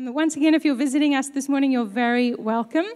Um, once again, if you're visiting us this morning, you're very welcome.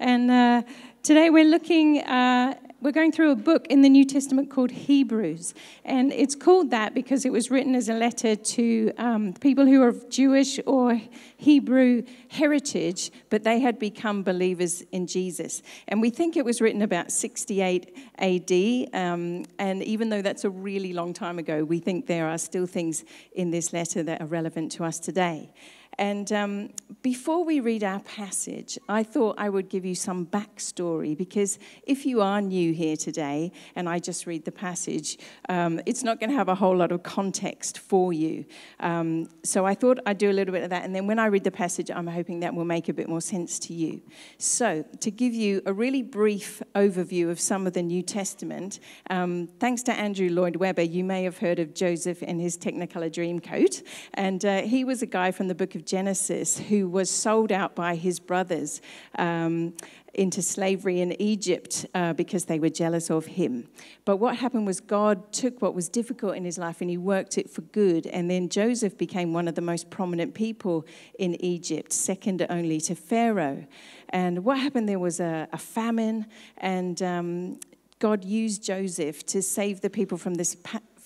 And uh, today we're looking, uh, we're going through a book in the New Testament called Hebrews. And it's called that because it was written as a letter to um, people who are of Jewish or Hebrew heritage, but they had become believers in Jesus. And we think it was written about 68 AD. Um, and even though that's a really long time ago, we think there are still things in this letter that are relevant to us today. And um, before we read our passage, I thought I would give you some backstory because if you are new here today and I just read the passage, um, it's not going to have a whole lot of context for you. Um, so I thought I'd do a little bit of that. And then when I read the passage, I'm hoping that will make a bit more sense to you. So, to give you a really brief overview of some of the New Testament, um, thanks to Andrew Lloyd Webber, you may have heard of Joseph and his Technicolor Dreamcoat. And uh, he was a guy from the book of Genesis who was sold out by his brothers um, into slavery in Egypt uh, because they were jealous of him. But what happened was God took what was difficult in his life and he worked it for good. And then Joseph became one of the most prominent people in Egypt, second only to Pharaoh. And what happened there was a, a famine, and um, God used Joseph to save the people from this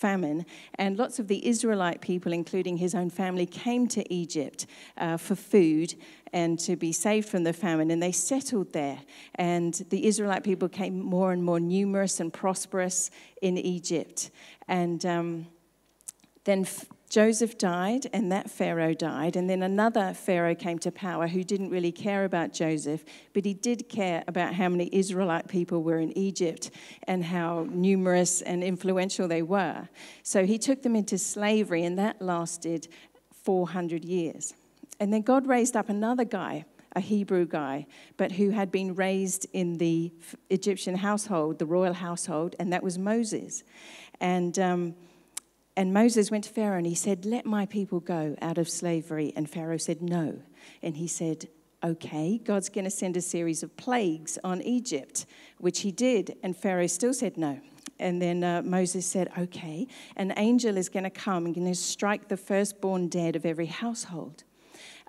famine, and lots of the Israelite people, including his own family, came to Egypt uh, for food and to be saved from the famine, and they settled there. And the Israelite people became more and more numerous and prosperous in Egypt. And um, then Joseph died, and that Pharaoh died, and then another Pharaoh came to power who didn't really care about Joseph, but he did care about how many Israelite people were in Egypt and how numerous and influential they were. So he took them into slavery, and that lasted 400 years. And then God raised up another guy a Hebrew guy, but who had been raised in the Egyptian household, the royal household, and that was Moses. And um, and Moses went to Pharaoh and he said, Let my people go out of slavery. And Pharaoh said, No. And he said, Okay, God's going to send a series of plagues on Egypt, which he did. And Pharaoh still said no. And then uh, Moses said, Okay, an angel is going to come and going to strike the firstborn dead of every household.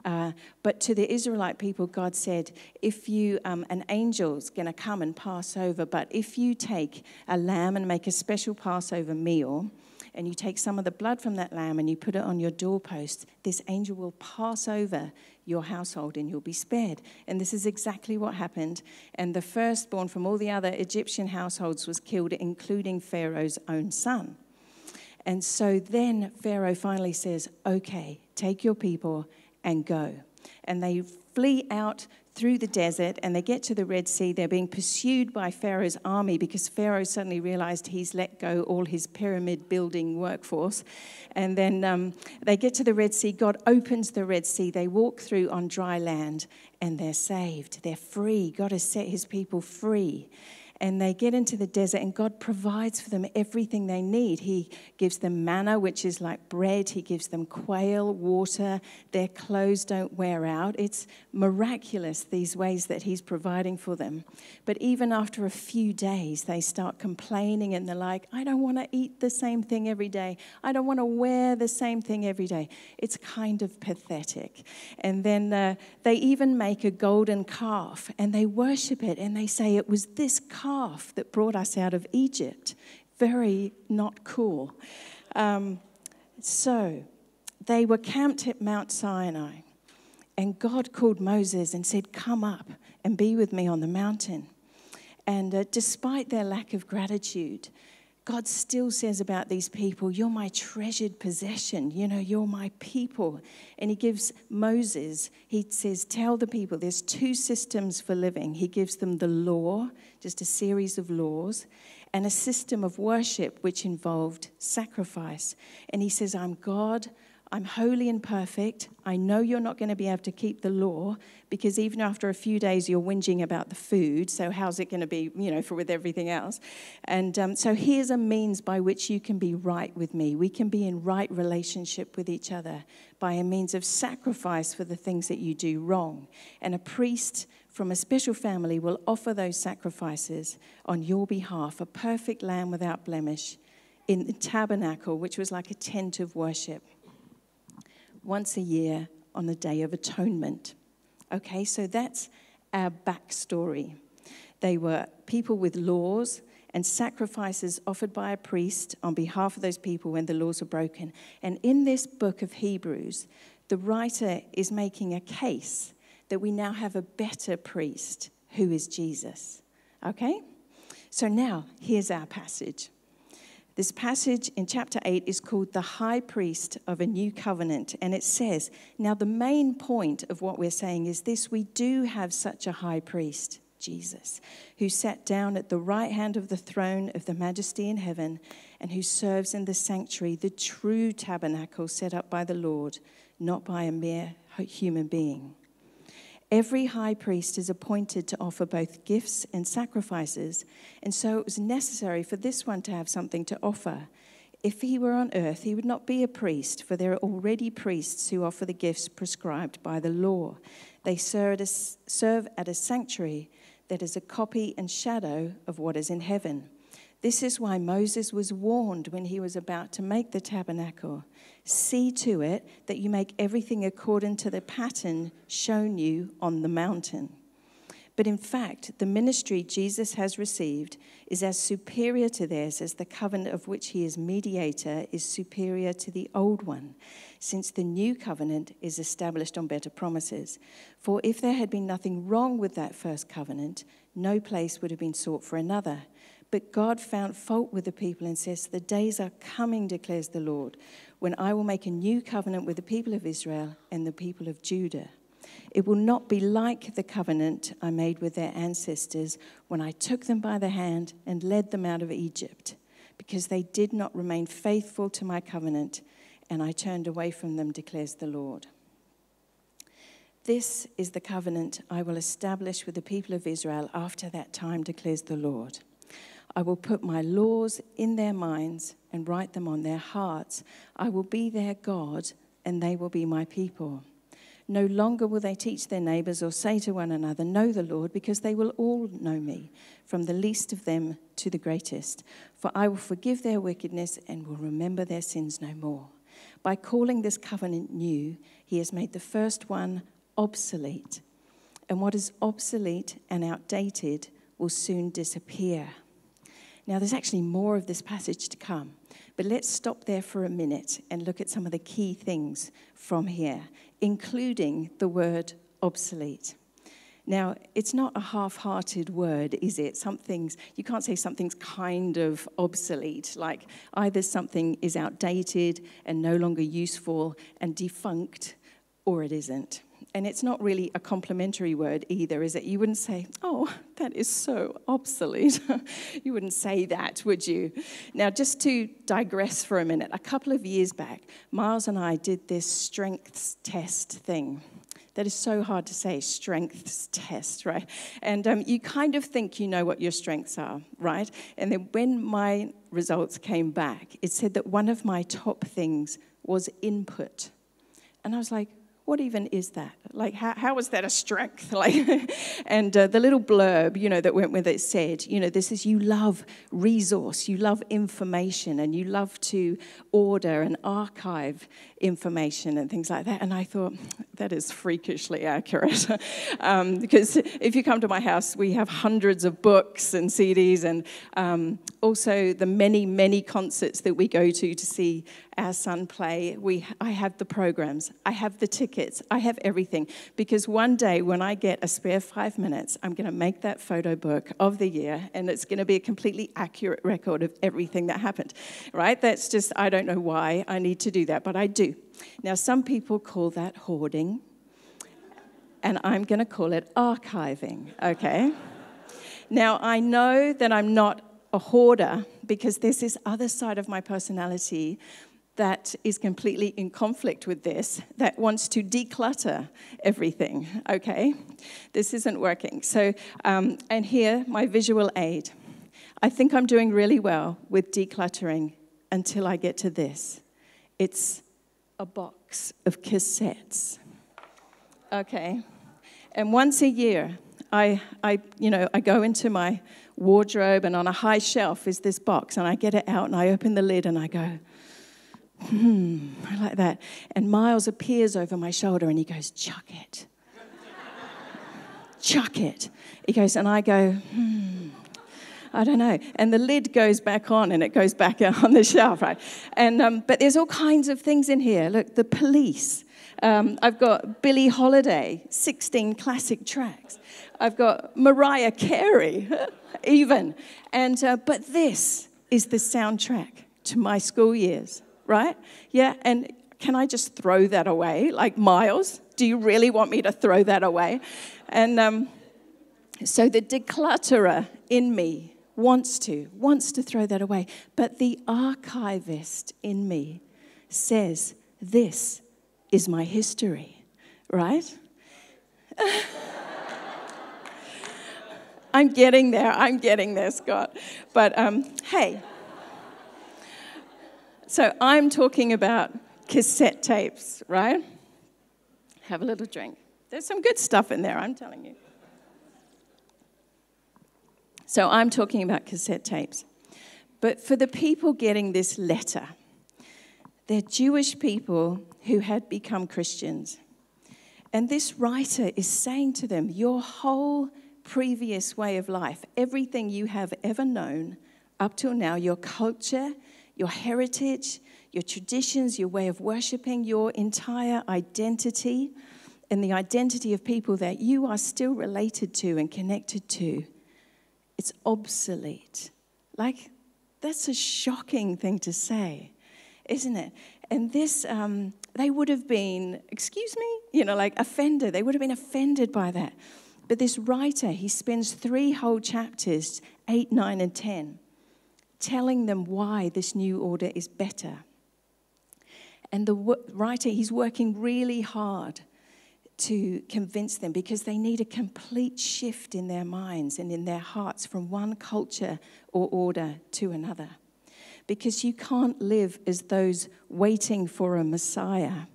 Uh, but to the Israelite people, God said, if you, um, an angel's going to come and pass over, but if you take a lamb and make a special Passover meal, and you take some of the blood from that lamb and you put it on your doorpost, this angel will pass over your household and you'll be spared. And this is exactly what happened. And the firstborn from all the other Egyptian households was killed, including Pharaoh's own son. And so then Pharaoh finally says, Okay, take your people and go. And they flee out through the desert and they get to the Red Sea. They're being pursued by Pharaoh's army because Pharaoh suddenly realized he's let go all his pyramid building workforce. And then um, they get to the Red Sea. God opens the Red Sea. They walk through on dry land and they're saved. They're free. God has set his people free and they get into the desert, and God provides for them everything they need. He gives them manna, which is like bread, He gives them quail, water, their clothes don't wear out. It's miraculous, these ways that He's providing for them. But even after a few days, they start complaining and they're like, I don't want to eat the same thing every day. I don't want to wear the same thing every day. It's kind of pathetic. And then uh, they even make a golden calf and they worship it and they say, It was this calf that brought us out of Egypt. Very not cool. Um, so they were camped at Mount Sinai, and God called Moses and said, Come up and be with me on the mountain. And uh, despite their lack of gratitude, God still says about these people, You're my treasured possession. You know, you're my people. And He gives Moses, He says, Tell the people there's two systems for living. He gives them the law, just a series of laws, and a system of worship which involved sacrifice. And He says, I'm God, I'm holy and perfect. I know you're not going to be able to keep the law because even after a few days you're whinging about the food. So how's it going to be, you know, for with everything else? And um, so here's a means by which you can be right with me. We can be in right relationship with each other by a means of sacrifice for the things that you do wrong. And a priest from a special family will offer those sacrifices on your behalf, a perfect lamb without blemish, in the tabernacle, which was like a tent of worship once a year on the Day of Atonement. Okay, so that's our backstory. They were people with laws and sacrifices offered by a priest on behalf of those people when the laws were broken. And in this book of Hebrews, the writer is making a case that we now have a better priest who is Jesus. Okay? So now, here's our passage. This passage in chapter 8 is called the high priest of a new covenant. And it says, now the main point of what we're saying is this we do have such a high priest Jesus, who sat down at the right hand of the throne of the majesty in heaven and who serves in the sanctuary, the true tabernacle set up by the Lord, not by a mere human being. Every high priest is appointed to offer both gifts and sacrifices, and so it was necessary for this one to have something to offer. If he were on earth, he would not be a priest, for there are already priests who offer the gifts prescribed by the law. They serve at a sanctuary that is a copy and shadow of what is in heaven. This is why Moses was warned when he was about to make the tabernacle. See to it that you make everything according to the pattern shown you on the mountain. But in fact, the ministry Jesus has received is as superior to theirs as the covenant of which he is mediator is superior to the old one, since the new covenant is established on better promises. For if there had been nothing wrong with that first covenant, no place would have been sought for another. But God found fault with the people and says, The days are coming, declares the Lord, when I will make a new covenant with the people of Israel and the people of Judah it will not be like the covenant I made with their ancestors when I took them by the hand and led them out of Egypt, because they did not remain faithful to my covenant, and I turned away from them, declares the Lord. This is the covenant I will establish with the people of Israel after that time, declares the Lord. I will put my laws in their minds and write them on their hearts. I will be their God, and they will be my people. No longer will they teach their neighbors or say to one another, Know the Lord, because they will all know me, from the least of them to the greatest. For I will forgive their wickedness and will remember their sins no more. By calling this covenant new, he has made the first one obsolete. And what is obsolete and outdated will soon disappear. Now, there's actually more of this passage to come, but let's stop there for a minute and look at some of the key things from here including the word obsolete. Now, it's not a half hearted word, is it? Something's, you can't say something's kind of obsolete, like either something is outdated and no longer useful and defunct, or it isn't. And it's not really a complimentary word either, is it? You wouldn't say, oh, that is so obsolete. you wouldn't say that, would you? Now, just to digress for a minute, a couple of years back, Miles and I did this strengths test thing. That is so hard to say, strengths test, right? And um, you kind of think you know what your strengths are, right? And then when my results came back, it said that one of my top things was input. And I was like, what even is that? Like, how, how is that a strength? Like, and uh, the little blurb, you know, that went with it said, you know, this is you love resource, you love information, and you love to order and archive information and things like that. And I thought, that is freakishly accurate. um, because if you come to my house, we have hundreds of books and CDs, and um, also the many, many concerts that we go to to see our son play. We, I have the programs, I have the tickets, I have everything. Because one day when I get a spare five minutes, I'm going to make that photo book of the year and it's going to be a completely accurate record of everything that happened, right? That's just, I don't know why I need to do that, but I do. Now, some people call that hoarding, and I'm going to call it archiving, okay? Now, I know that I'm not a hoarder because there's this other side of my personality that is completely in conflict with this, that wants to declutter everything, okay? This isn't working. So, um, and here, my visual aid. I think I'm doing really well with decluttering until I get to this. It's a box of cassettes, okay? And once a year, I, I, you know, I go into my wardrobe, and on a high shelf is this box, and I get it out, and I open the lid, and I go, hmm, I like that. And Miles appears over my shoulder and he goes, chuck it. chuck it. He goes, and I go, hmm. I don't know. And the lid goes back on and it goes back on the shelf, right? And, um, but there's all kinds of things in here. Look, the police. Um, I've got Billie Holiday, 16 classic tracks. I've got Mariah Carey, even. And, uh, but this is the soundtrack to my school years, right? Yeah, and can I just throw that away? Like, Miles, do you really want me to throw that away? And um, so the declutterer in me wants to, wants to throw that away. But the archivist in me says, This is my history, right? I'm getting there. I'm getting there, Scott. But um, hey, so I'm talking about cassette tapes, right? Have a little drink. There's some good stuff in there, I'm telling you. So I'm talking about cassette tapes. But for the people getting this letter, they're Jewish people who had become Christians. And this writer is saying to them, Your whole previous way of life, everything you have ever known up till now, your culture, your heritage, your traditions, your way of worshiping, your entire identity, and the identity of people that you are still related to and connected to, it's obsolete. Like, that's a shocking thing to say, isn't it? And this, um, they would have been, excuse me, you know, like offended. They would have been offended by that. But this writer, he spends three whole chapters, 8, 9, and 10, telling them why this new order is better. And the writer, he's working really hard to convince them because they need a complete shift in their minds and in their hearts from one culture or order to another. Because you can't live as those waiting for a Messiah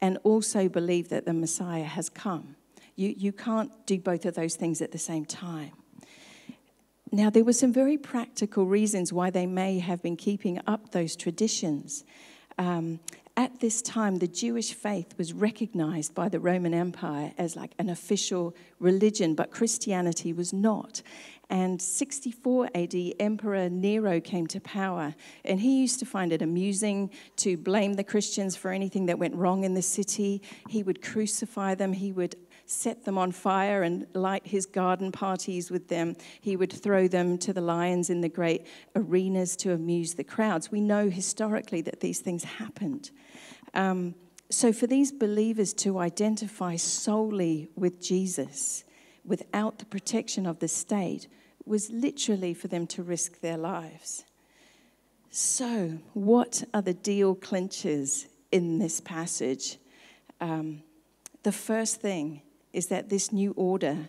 and also believe that the Messiah has come. You, you can't do both of those things at the same time. Now, there were some very practical reasons why they may have been keeping up those traditions. Um, at this time, the Jewish faith was recognized by the Roman Empire as like an official religion, but Christianity was not. And 64 AD, Emperor Nero came to power, and he used to find it amusing to blame the Christians for anything that went wrong in the city. He would crucify them, he would set them on fire and light his garden parties with them. He would throw them to the lions in the great arenas to amuse the crowds. We know historically that these things happened. Um, so, for these believers to identify solely with Jesus without the protection of the state was literally for them to risk their lives. So, what are the deal clinchers in this passage? Um, the first thing is that this new order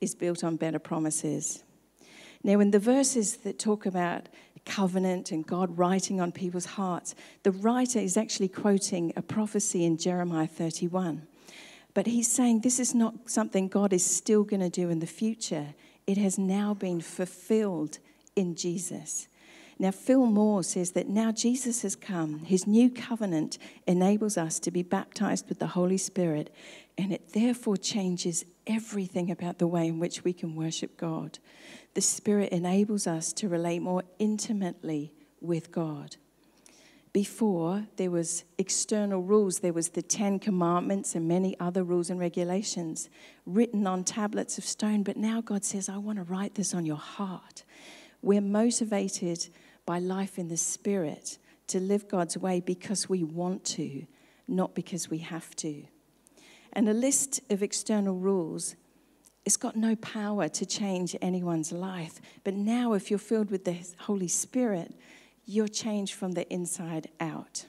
is built on better promises. Now, in the verses that talk about covenant and God writing on people's hearts, the writer is actually quoting a prophecy in Jeremiah 31. But he's saying this is not something God is still going to do in the future. It has now been fulfilled in Jesus. Now, Phil Moore says that now Jesus has come, his new covenant enables us to be baptized with the Holy Spirit, and it therefore changes everything about the way in which we can worship God. The Spirit enables us to relate more intimately with God. Before, there was external rules. There was the Ten Commandments and many other rules and regulations written on tablets of stone. But now God says, I want to write this on your heart. We're motivated by life in the Spirit to live God's way because we want to, not because we have to. And a list of external rules it's got no power to change anyone's life. But now, if you're filled with the Holy Spirit, you're changed from the inside out.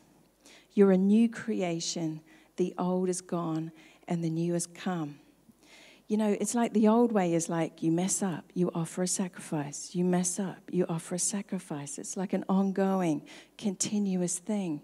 You're a new creation. The old is gone and the new has come. You know, it's like the old way is like you mess up, you offer a sacrifice. You mess up, you offer a sacrifice. It's like an ongoing, continuous thing.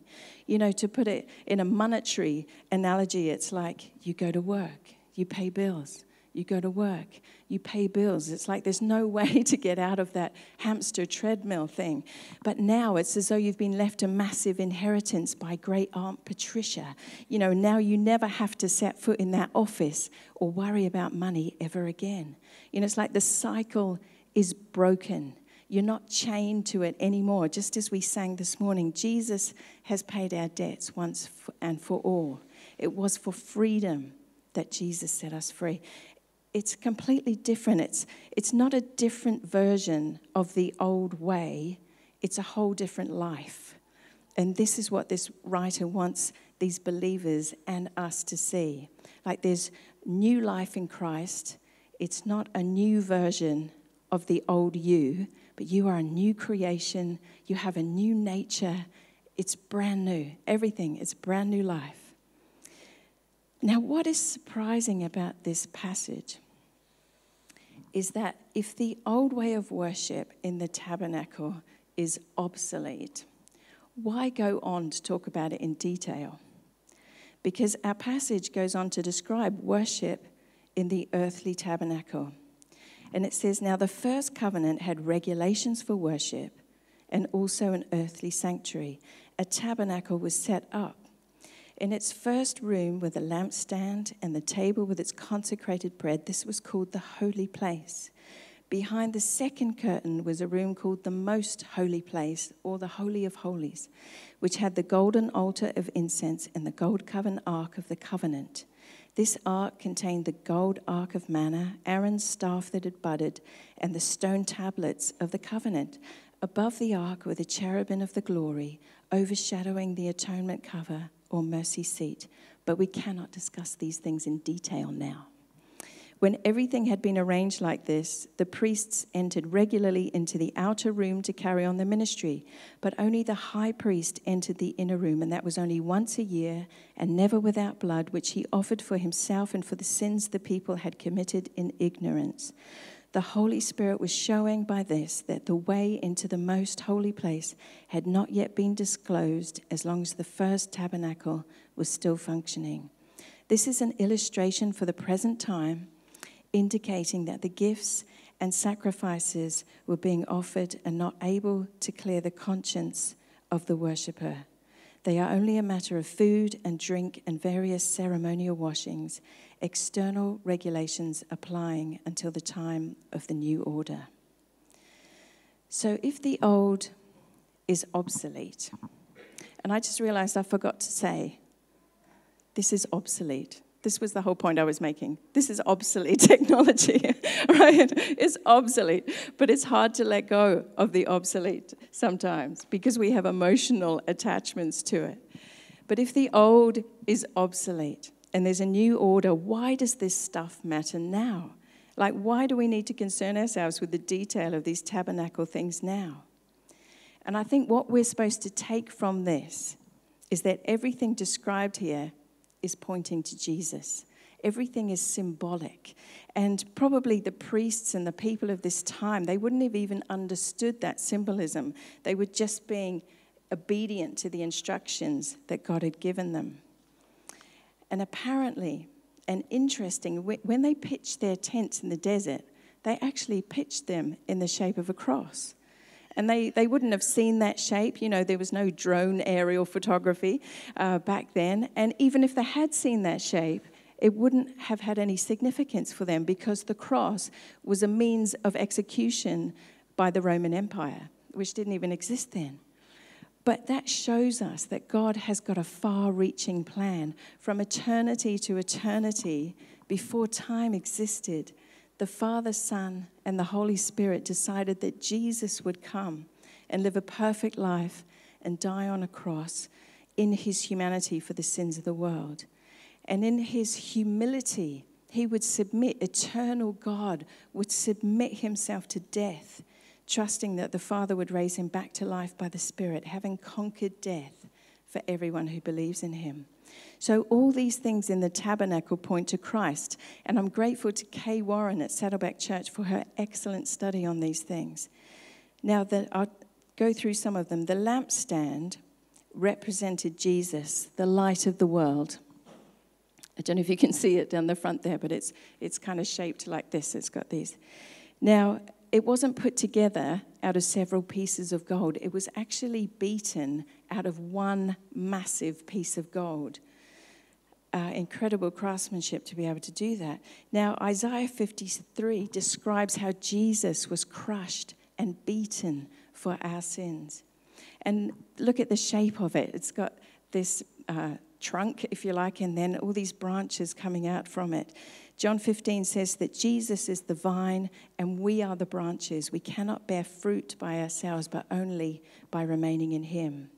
You know, to put it in a monetary analogy, it's like you go to work, you pay bills, you go to work, you pay bills. It's like there's no way to get out of that hamster treadmill thing. But now it's as though you've been left a massive inheritance by great Aunt Patricia. You know, now you never have to set foot in that office or worry about money ever again. You know, it's like the cycle is broken. You're not chained to it anymore. Just as we sang this morning, Jesus has paid our debts once and for all. It was for freedom that Jesus set us free it's completely different. It's, it's not a different version of the old way, it's a whole different life. And this is what this writer wants these believers and us to see. Like there's new life in Christ, it's not a new version of the old you, but you are a new creation, you have a new nature. It's brand new. Everything is brand new life. Now, what is surprising about this passage is that if the old way of worship in the tabernacle is obsolete, why go on to talk about it in detail? Because our passage goes on to describe worship in the earthly tabernacle. And it says, Now the first covenant had regulations for worship and also an earthly sanctuary. A tabernacle was set up in its first room with the lampstand and the table with its consecrated bread, this was called the holy place. Behind the second curtain was a room called the most holy place, or the Holy of Holies, which had the golden altar of incense and the gold covered ark of the covenant. This ark contained the gold ark of manna, Aaron's staff that had budded, and the stone tablets of the covenant. Above the ark were the cherubim of the glory, overshadowing the atonement cover or mercy seat, but we cannot discuss these things in detail now. When everything had been arranged like this, the priests entered regularly into the outer room to carry on the ministry, but only the high priest entered the inner room, and that was only once a year, and never without blood, which he offered for himself and for the sins the people had committed in ignorance. The Holy Spirit was showing by this that the way into the most holy place had not yet been disclosed as long as the first tabernacle was still functioning. This is an illustration for the present time, indicating that the gifts and sacrifices were being offered and not able to clear the conscience of the worshipper. They are only a matter of food and drink and various ceremonial washings, external regulations applying until the time of the new order. So, if the old is obsolete, and I just realized I forgot to say, this is obsolete. This was the whole point I was making. This is obsolete technology, right? It's obsolete, but it's hard to let go of the obsolete sometimes because we have emotional attachments to it. But if the old is obsolete and there's a new order, why does this stuff matter now? Like, why do we need to concern ourselves with the detail of these tabernacle things now? And I think what we're supposed to take from this is that everything described here is pointing to Jesus. Everything is symbolic. And probably the priests and the people of this time, they wouldn't have even understood that symbolism. They were just being obedient to the instructions that God had given them. And apparently, and interesting, when they pitched their tents in the desert, they actually pitched them in the shape of a cross. And they, they wouldn't have seen that shape. You know, there was no drone aerial photography uh, back then. And even if they had seen that shape, it wouldn't have had any significance for them because the cross was a means of execution by the Roman Empire, which didn't even exist then. But that shows us that God has got a far reaching plan from eternity to eternity before time existed the Father, Son, and the Holy Spirit decided that Jesus would come and live a perfect life and die on a cross in his humanity for the sins of the world. And in his humility, he would submit, eternal God would submit himself to death, trusting that the Father would raise him back to life by the Spirit, having conquered death for everyone who believes in him. So, all these things in the tabernacle point to Christ. And I'm grateful to Kay Warren at Saddleback Church for her excellent study on these things. Now, the, I'll go through some of them. The lampstand represented Jesus, the light of the world. I don't know if you can see it down the front there, but it's, it's kind of shaped like this. It's got these. Now, it wasn't put together out of several pieces of gold, it was actually beaten out of one massive piece of gold. Uh, incredible craftsmanship to be able to do that. Now, Isaiah 53 describes how Jesus was crushed and beaten for our sins. And look at the shape of it. It's got this uh, trunk, if you like, and then all these branches coming out from it. John 15 says that Jesus is the vine and we are the branches. We cannot bear fruit by ourselves, but only by remaining in Him.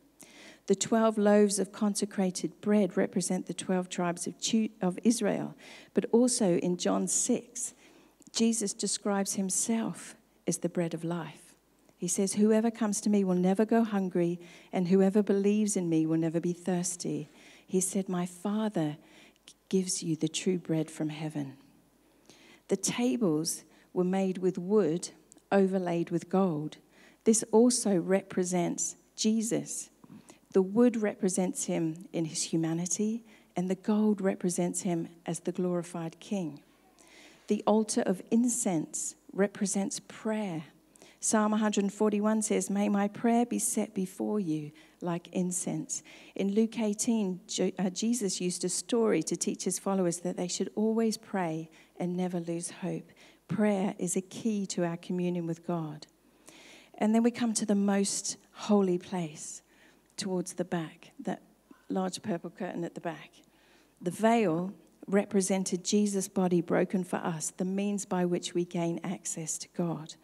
The 12 loaves of consecrated bread represent the 12 tribes of, of Israel. But also in John 6, Jesus describes himself as the bread of life. He says, Whoever comes to me will never go hungry, and whoever believes in me will never be thirsty. He said, My Father gives you the true bread from heaven. The tables were made with wood overlaid with gold. This also represents Jesus the wood represents him in his humanity, and the gold represents him as the glorified king. The altar of incense represents prayer. Psalm 141 says, May my prayer be set before you like incense. In Luke 18, uh, Jesus used a story to teach his followers that they should always pray and never lose hope. Prayer is a key to our communion with God. And then we come to the most holy place towards the back, that large purple curtain at the back. The veil represented Jesus' body broken for us, the means by which we gain access to God.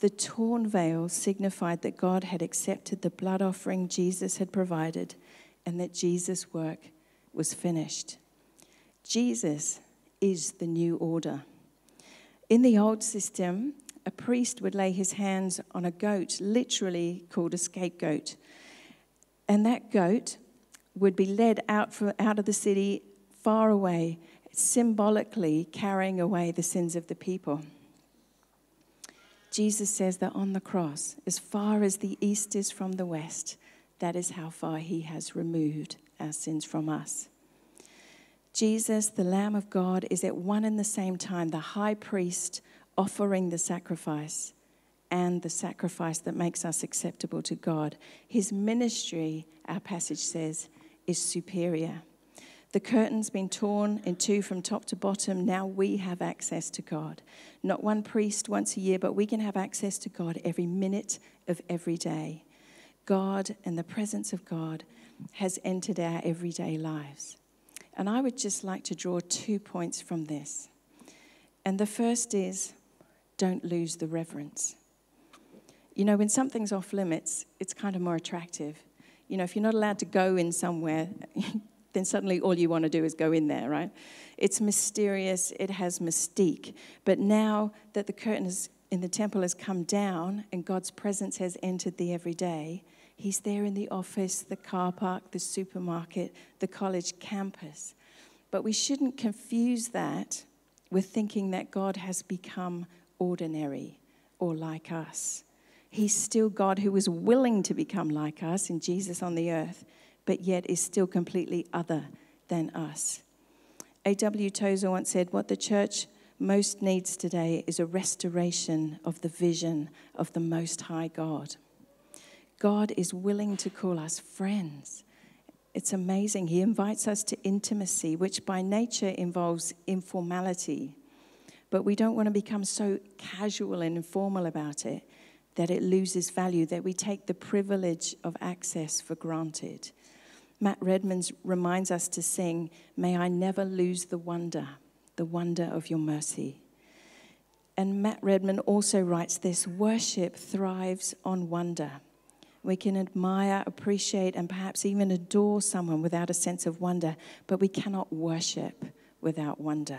The torn veil signified that God had accepted the blood offering Jesus had provided and that Jesus' work was finished. Jesus is the new order. In the old system, a priest would lay his hands on a goat, literally called a scapegoat, and that goat would be led out, from, out of the city far away, symbolically carrying away the sins of the people. Jesus says that on the cross, as far as the east is from the west, that is how far he has removed our sins from us. Jesus, the Lamb of God, is at one and the same time the high priest offering the sacrifice and the sacrifice that makes us acceptable to God. His ministry, our passage says, is superior. The curtain's been torn in two from top to bottom. Now we have access to God. Not one priest once a year, but we can have access to God every minute of every day. God and the presence of God has entered our everyday lives. And I would just like to draw two points from this. And the first is don't lose the reverence. You know, when something's off limits, it's kind of more attractive. You know, if you're not allowed to go in somewhere, then suddenly all you want to do is go in there, right? It's mysterious, it has mystique. But now that the curtain is, in the temple has come down and God's presence has entered the everyday, He's there in the office, the car park, the supermarket, the college campus. But we shouldn't confuse that with thinking that God has become ordinary or like us. He's still God who was willing to become like us in Jesus on the earth, but yet is still completely other than us. A.W. Tozer once said, What the church most needs today is a restoration of the vision of the Most High God. God is willing to call us friends. It's amazing. He invites us to intimacy, which by nature involves informality. But we don't want to become so casual and informal about it that it loses value, that we take the privilege of access for granted. Matt Redman reminds us to sing, May I never lose the wonder, the wonder of your mercy. And Matt Redman also writes this worship thrives on wonder. We can admire, appreciate, and perhaps even adore someone without a sense of wonder, but we cannot worship without wonder.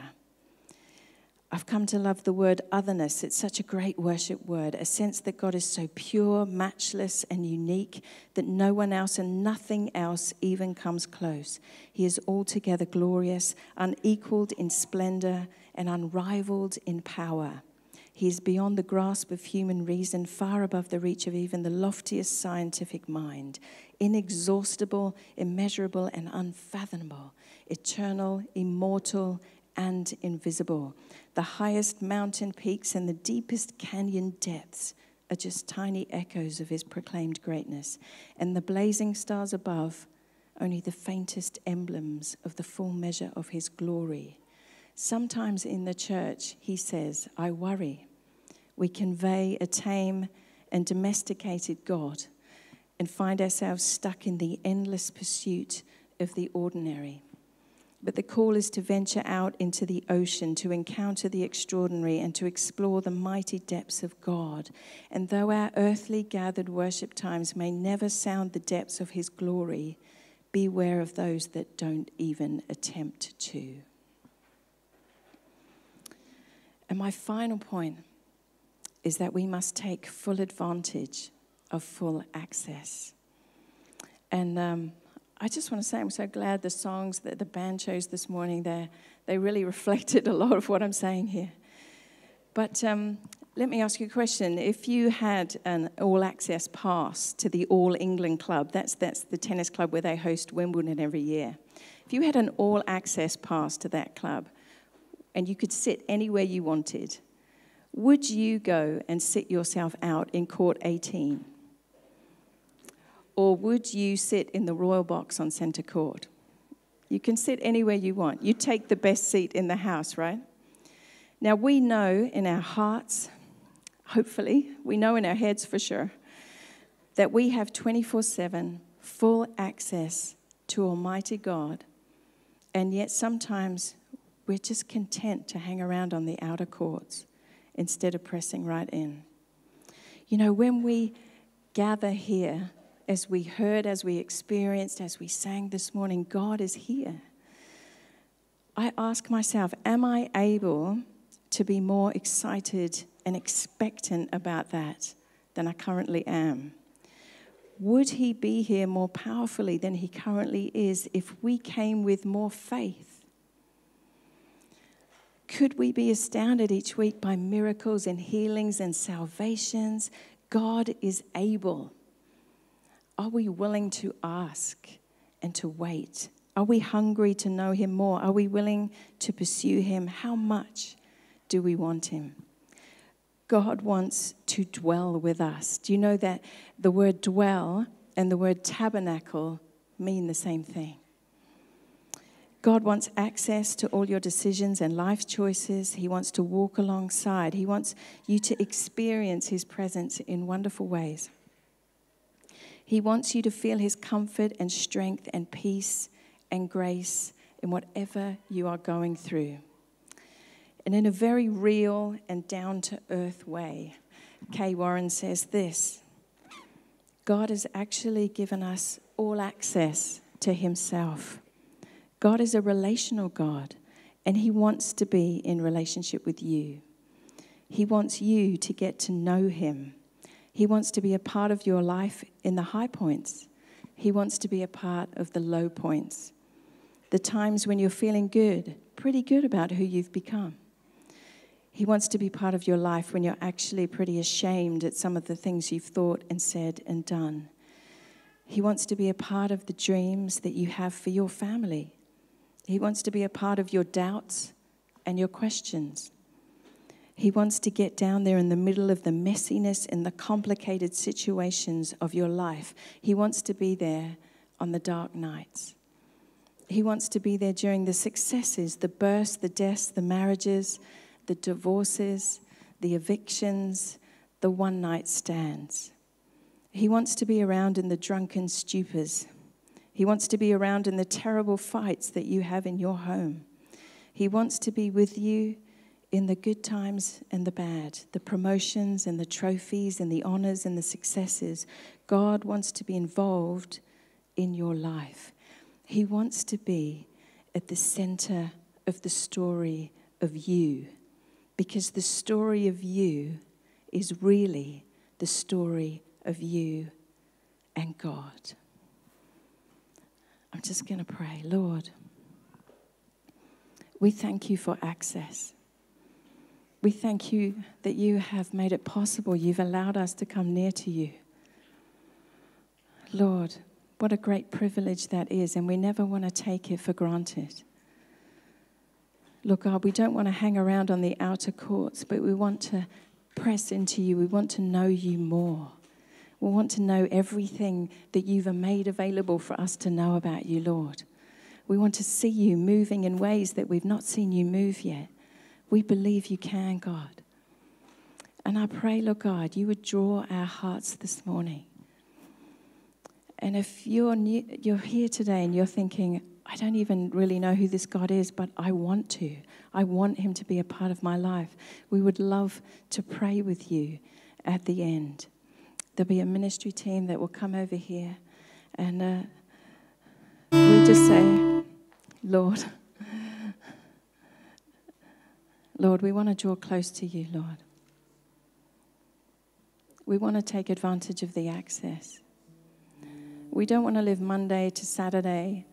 I've come to love the word otherness. It's such a great worship word, a sense that God is so pure, matchless, and unique that no one else and nothing else even comes close. He is altogether glorious, unequaled in splendor, and unrivaled in power. He is beyond the grasp of human reason, far above the reach of even the loftiest scientific mind, inexhaustible, immeasurable, and unfathomable, eternal, immortal, and invisible. The highest mountain peaks and the deepest canyon depths are just tiny echoes of his proclaimed greatness, and the blazing stars above only the faintest emblems of the full measure of his glory. Sometimes in the church, he says, I worry. We convey a tame and domesticated God and find ourselves stuck in the endless pursuit of the ordinary. But the call is to venture out into the ocean, to encounter the extraordinary, and to explore the mighty depths of God. And though our earthly gathered worship times may never sound the depths of His glory, beware of those that don't even attempt to. And my final point is that we must take full advantage of full access. And um, I just want to say I'm so glad the songs that the band chose this morning, there, they really reflected a lot of what I'm saying here. But um, let me ask you a question. If you had an all access pass to the All England Club, that's, that's the tennis club where they host Wimbledon every year. If you had an all access pass to that club and you could sit anywhere you wanted, would you go and sit yourself out in court 18? Or would you sit in the royal box on centre court? You can sit anywhere you want. You take the best seat in the house, right? Now, we know in our hearts, hopefully, we know in our heads for sure, that we have 24 7 full access to Almighty God. And yet, sometimes we're just content to hang around on the outer courts instead of pressing right in. You know, when we gather here, as we heard, as we experienced, as we sang this morning, God is here. I ask myself, am I able to be more excited and expectant about that than I currently am? Would he be here more powerfully than he currently is if we came with more faith? Could we be astounded each week by miracles and healings and salvations? God is able. Are we willing to ask and to wait? Are we hungry to know Him more? Are we willing to pursue Him? How much do we want Him? God wants to dwell with us. Do you know that the word dwell and the word tabernacle mean the same thing? God wants access to all your decisions and life choices. He wants to walk alongside. He wants you to experience His presence in wonderful ways. He wants you to feel His comfort and strength and peace and grace in whatever you are going through. And in a very real and down to earth way, Kay Warren says this God has actually given us all access to Himself. God is a relational God, and He wants to be in relationship with you. He wants you to get to know Him he wants to be a part of your life in the high points. He wants to be a part of the low points. The times when you're feeling good, pretty good about who you've become. He wants to be part of your life when you're actually pretty ashamed at some of the things you've thought and said and done. He wants to be a part of the dreams that you have for your family. He wants to be a part of your doubts and your questions. He wants to get down there in the middle of the messiness and the complicated situations of your life. He wants to be there on the dark nights. He wants to be there during the successes, the births, the deaths, the marriages, the divorces, the evictions, the one night stands. He wants to be around in the drunken stupors. He wants to be around in the terrible fights that you have in your home. He wants to be with you in the good times and the bad, the promotions and the trophies and the honors and the successes. God wants to be involved in your life. He wants to be at the center of the story of you because the story of you is really the story of you and God. I'm just going to pray. Lord, we thank you for access. We thank you that you have made it possible. You've allowed us to come near to you. Lord, what a great privilege that is, and we never want to take it for granted. Look, God, we don't want to hang around on the outer courts, but we want to press into you. We want to know you more. We want to know everything that you've made available for us to know about you, Lord. We want to see you moving in ways that we've not seen you move yet. We believe you can, God. And I pray, Lord God, you would draw our hearts this morning. And if you're, new, you're here today and you're thinking, I don't even really know who this God is, but I want to. I want him to be a part of my life. We would love to pray with you at the end. There'll be a ministry team that will come over here and uh, we just say, Lord, Lord, we want to draw close to you, Lord. We want to take advantage of the access. We don't want to live Monday to Saturday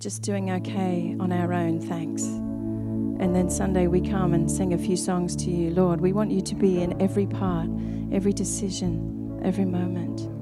just doing okay on our own, thanks. And then Sunday we come and sing a few songs to you, Lord. We want you to be in every part, every decision, every moment.